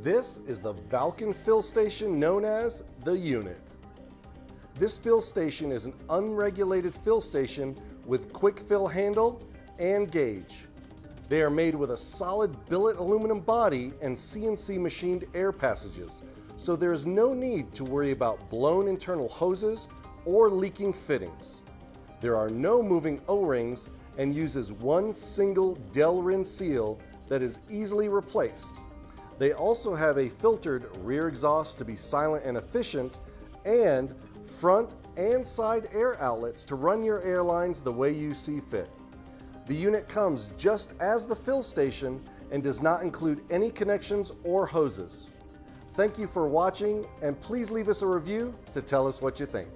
This is the Valken fill station known as the unit. This fill station is an unregulated fill station with quick fill handle and gauge. They are made with a solid billet aluminum body and CNC machined air passages, so there is no need to worry about blown internal hoses or leaking fittings. There are no moving O-rings and uses one single Delrin seal that is easily replaced. They also have a filtered rear exhaust to be silent and efficient and front and side air outlets to run your airlines the way you see fit. The unit comes just as the fill station and does not include any connections or hoses. Thank you for watching and please leave us a review to tell us what you think.